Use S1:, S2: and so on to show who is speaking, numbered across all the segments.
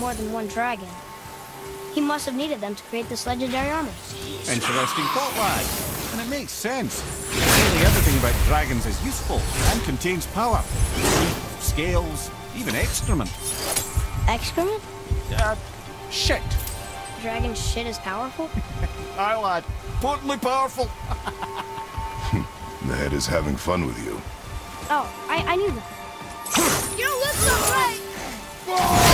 S1: more than one dragon, he must have needed them to create this legendary armor.
S2: Interesting thought, lad. And it makes sense. Nearly everything about dragons is useful and contains power. Teeth, scales, even excrement.
S1: Excrement?
S2: Uh, shit.
S1: Dragon shit is powerful?
S2: Aye, lad. Potently powerful.
S3: The head is having fun with you.
S1: Oh, I, I knew that.
S4: You look so right!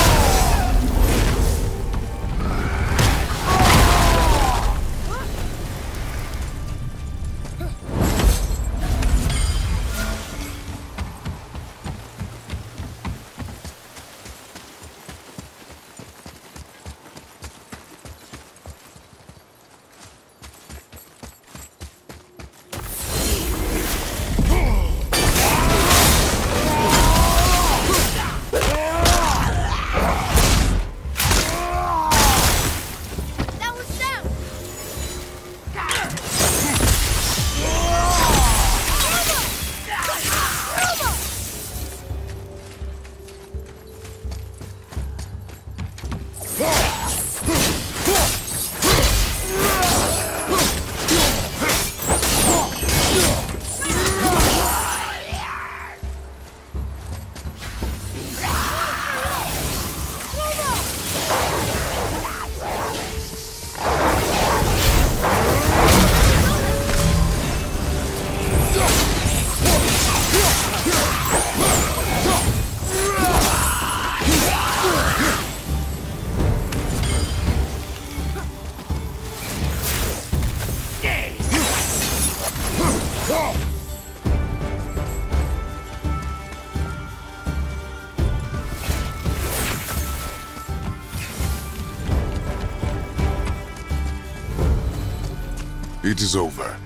S3: It is over.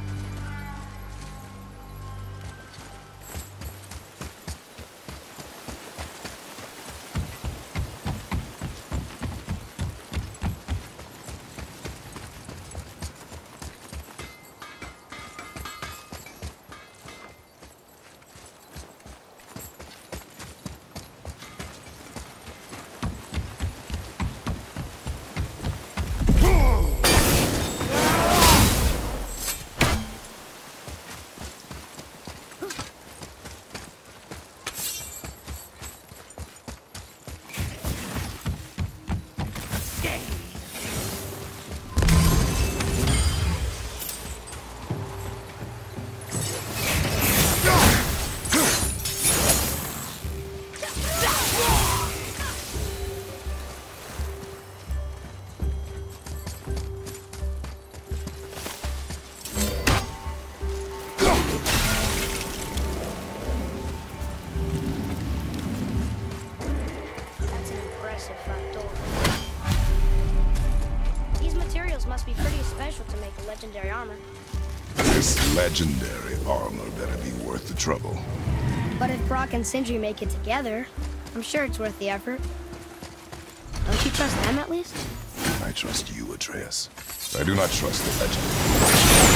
S1: Legendary armor.
S3: This legendary armor better be worth the trouble.
S1: But if Brok and Sindri make it together, I'm sure it's worth the effort. Don't you trust them at least?
S3: I trust you, Atreus. I do not trust the legend.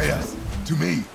S3: To me.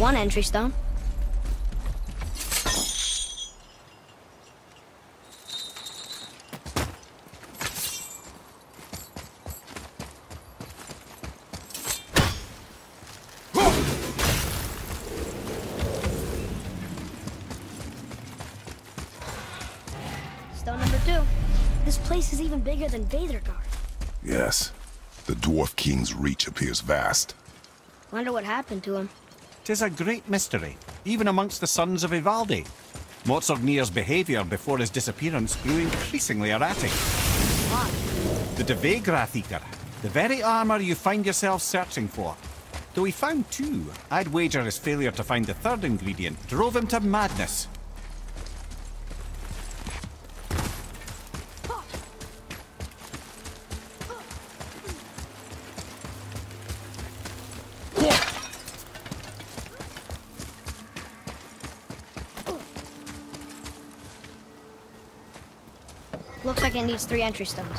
S1: One entry stone. Stone number two. This place is even bigger than Veithurgard.
S3: Yes. The Dwarf King's reach appears vast.
S1: Wonder what happened to him.
S2: Tis a great mystery, even amongst the sons of Ivaldi. Motsognir's behaviour before his disappearance grew increasingly erratic. The Devegrathikar, the very armour you find yourself searching for. Though he found two, I'd wager his failure to find the third ingredient drove him to madness.
S1: Three entry stones.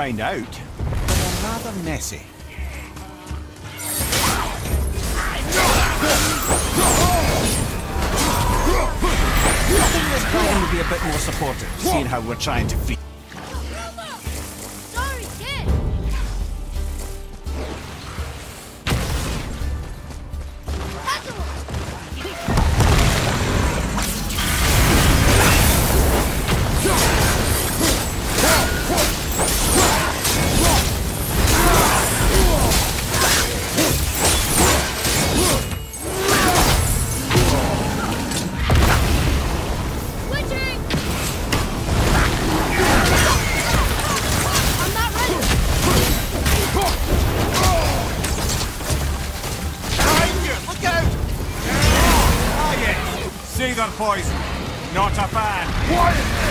S2: Find out, but they're rather messy. I think this plan would be a bit more supportive, seeing how we're trying to free. Yes. Seether poison. Not a fan.
S1: What's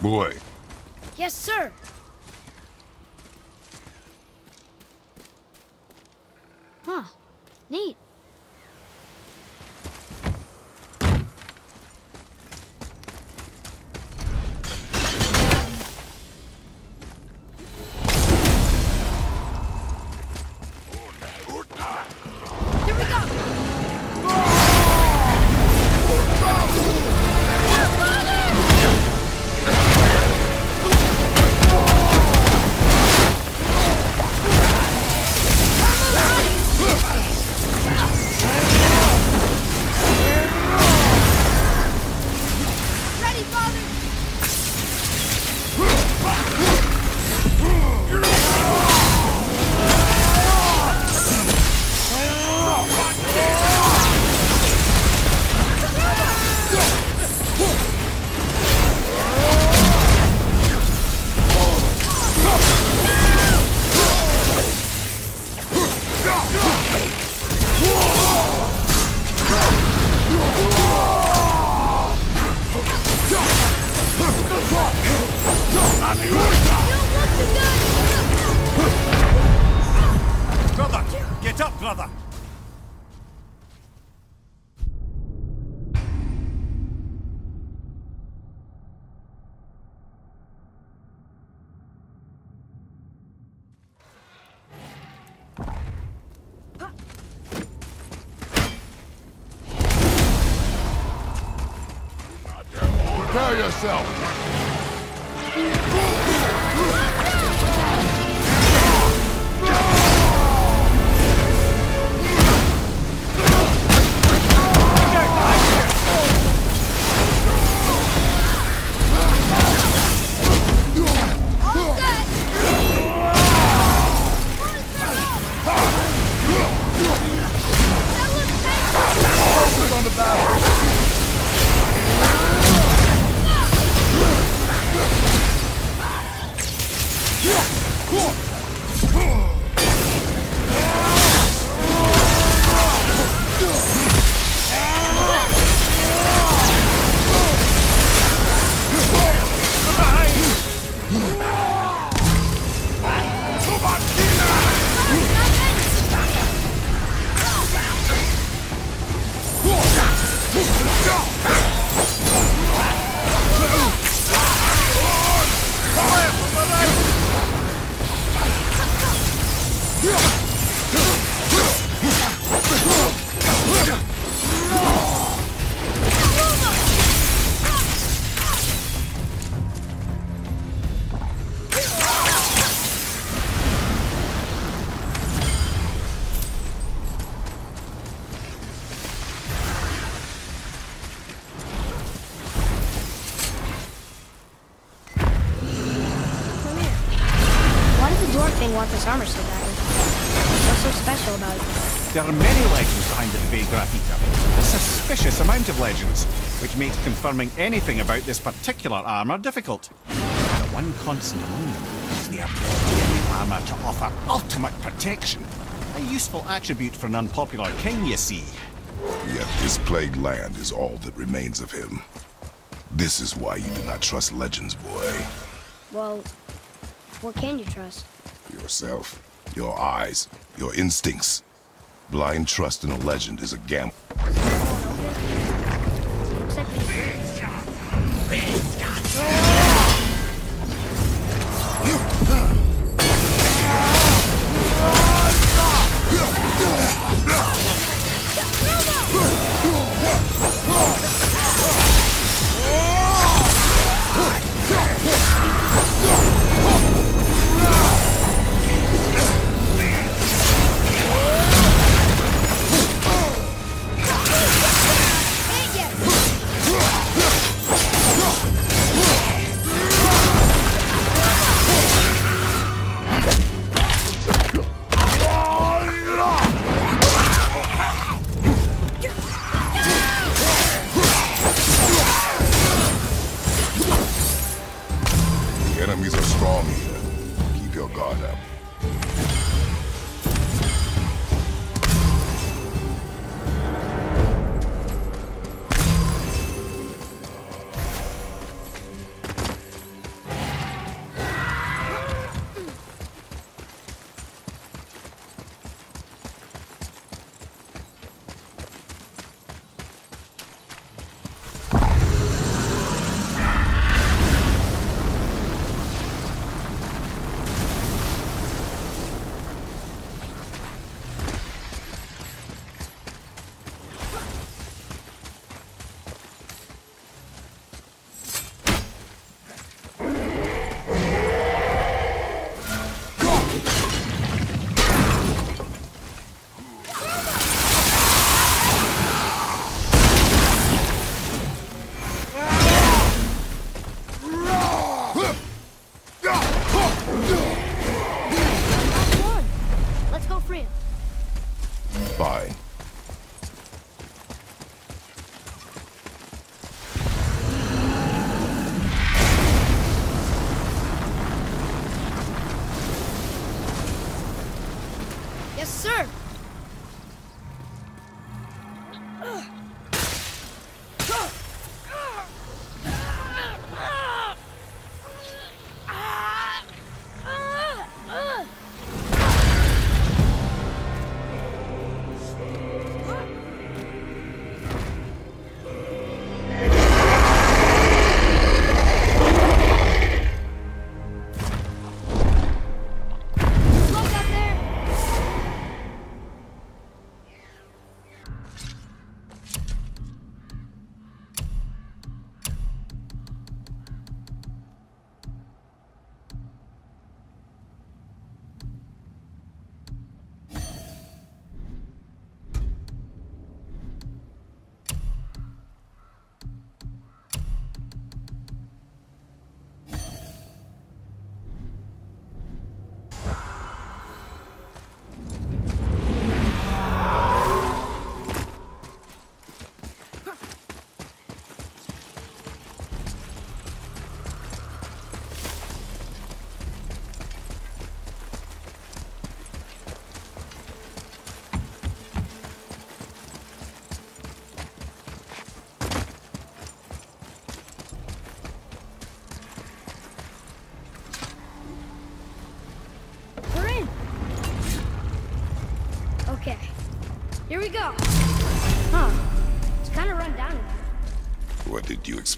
S3: Boy,
S5: Yes, sir.
S2: Get up, brother! Confirming anything about this particular armor difficult. The one constant among them is the ability of the armor to offer ultimate protection. A useful attribute for an unpopular king, you see.
S3: Yet this plagued land is all that remains of him. This is why you do not trust legends, boy.
S1: Well, what can you trust?
S3: Yourself, your eyes, your instincts. Blind trust in a legend is a gamble. Yes, sir.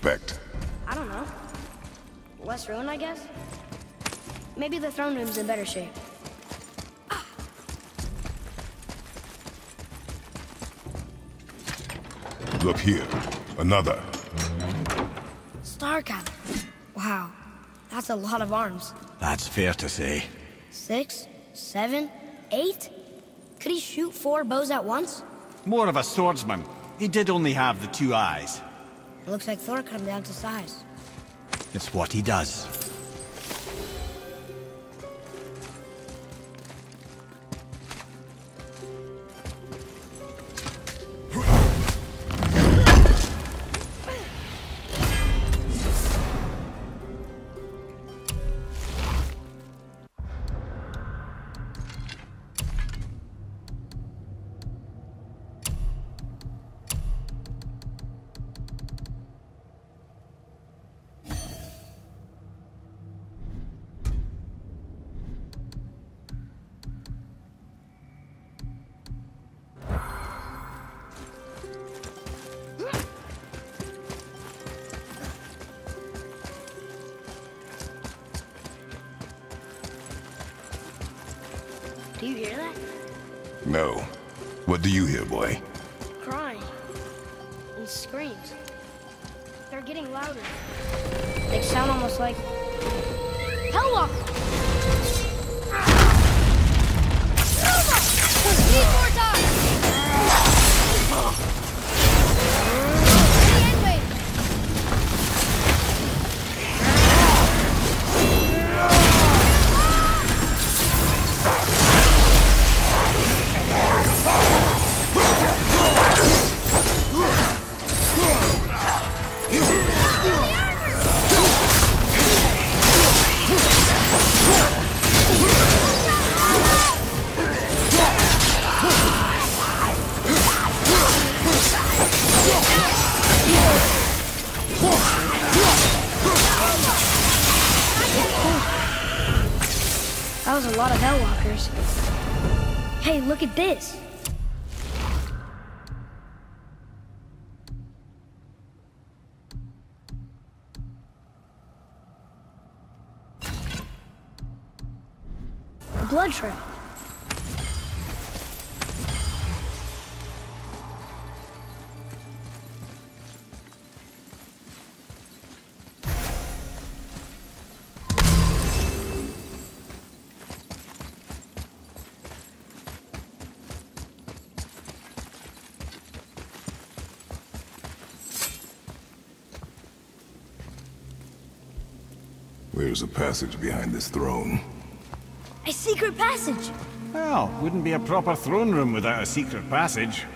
S3: Expect?
S1: I don't know. Less ruin, I guess? Maybe the throne room's in better shape.
S3: Look here. Another.
S1: Star Captain. Wow. That's a lot of arms.
S2: That's fair to say.
S1: Six? Seven? Eight? Could he shoot four bows at once?
S2: More of a swordsman. He did only have the two eyes.
S1: Looks like Thor him down to size.
S2: It's what he does.
S3: What do you hear, boy?
S1: Crying. And screams. They're getting louder. They sound almost like... Hellwalker! Look at this.
S3: There's a passage behind this throne.
S1: A secret passage.
S2: Well, wouldn't be a proper throne room without a secret passage.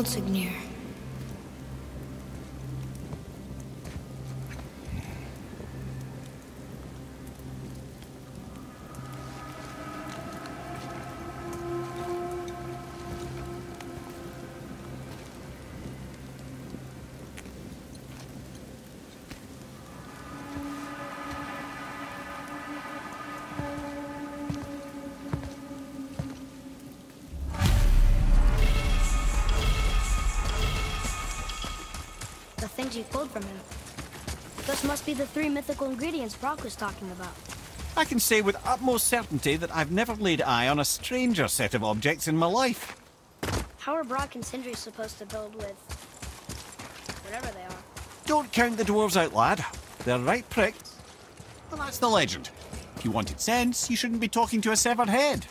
S1: Motsognir. The you pulled from him. Those must be the three mythical ingredients Brok was talking about.
S2: I can say with utmost certainty that I've never laid eye on a stranger set of objects in my life.
S1: How are Brok and Sindri supposed to build with... whatever they are?
S2: Don't count the dwarves out, lad. They're right pricks. Well, that's the legend. If you wanted sense, you shouldn't be talking to a severed head.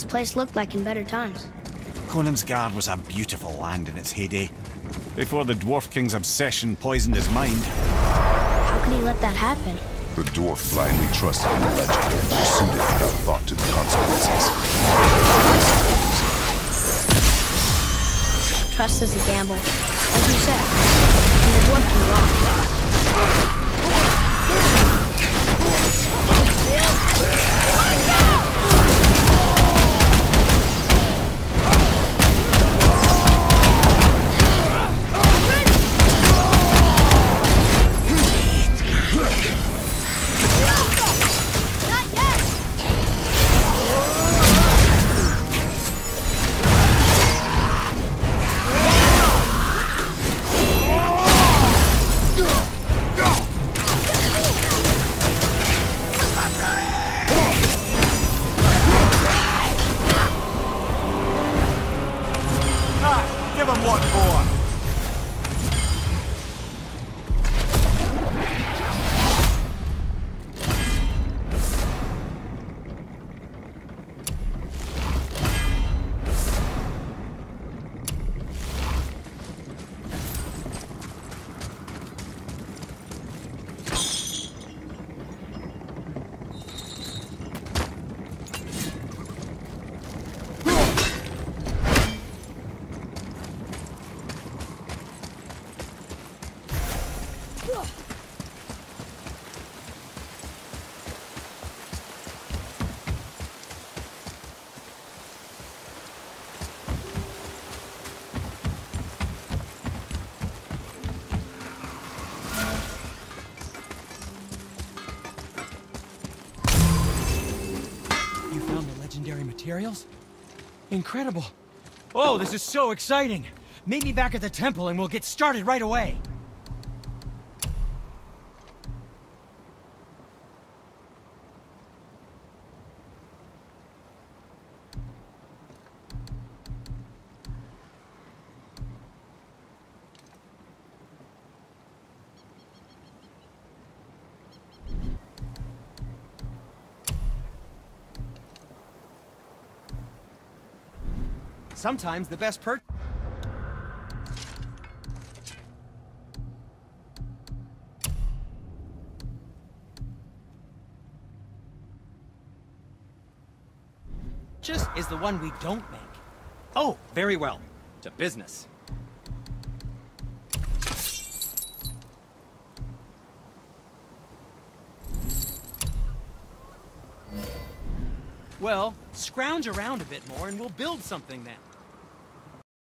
S1: This place looked like in better times.
S2: Conan's Guard was a beautiful land in its heyday, before the Dwarf King's obsession poisoned his mind.
S1: How could he let that happen?
S3: The dwarf blindly trusted in the legend and pursued it without thought to the consequences.
S1: Trust is a gamble. As you said. And the dwarf can wrong.
S6: Materials? Incredible. Oh, this is so exciting. Meet me back at the temple and we'll get started right away. Sometimes the best per- Just is the one we don't make. Oh, very well. To business. Well, scrounge around a bit more and we'll build something then.